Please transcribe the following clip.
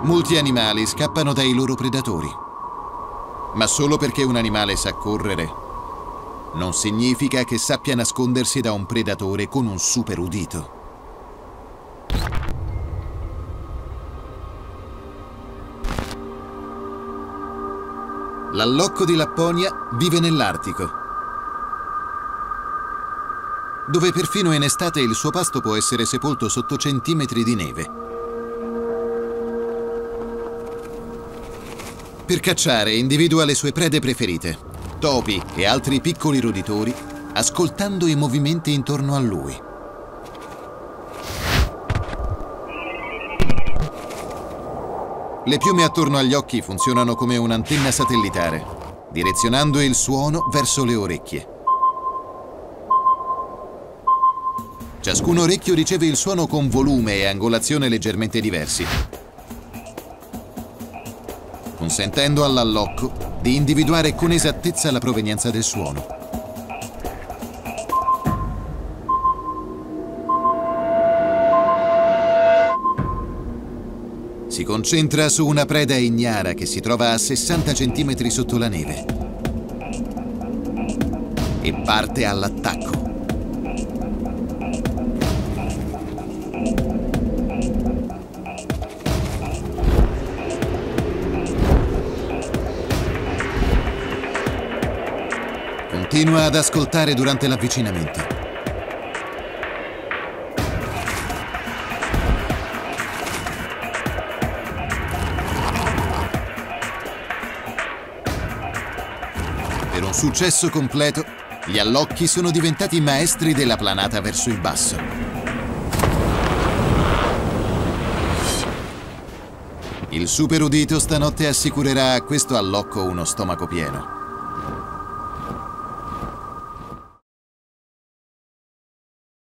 Molti animali scappano dai loro predatori. Ma solo perché un animale sa correre, non significa che sappia nascondersi da un predatore con un super udito. L'allocco di Lapponia vive nell'Artico, dove perfino in estate il suo pasto può essere sepolto sotto centimetri di neve. Per cacciare individua le sue prede preferite, topi e altri piccoli roditori, ascoltando i movimenti intorno a lui. Le piume attorno agli occhi funzionano come un'antenna satellitare, direzionando il suono verso le orecchie. Ciascun orecchio riceve il suono con volume e angolazione leggermente diversi, consentendo all'allocco di individuare con esattezza la provenienza del suono. Si concentra su una preda ignara che si trova a 60 cm sotto la neve e parte all'attacco. Continua ad ascoltare durante l'avvicinamento. Per un successo completo, gli allocchi sono diventati maestri della planata verso il basso. Il super udito stanotte assicurerà a questo allocco uno stomaco pieno.